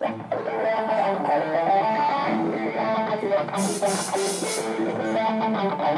Jesi li se? Quanta strana pripadaš Crven samo i plaš Koji je tvoj put Naše lipo Imamo naš Quanta strana pripadaš Crven samo i plaš Koji je tvoj put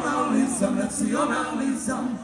nacionalizam, nacionalizam.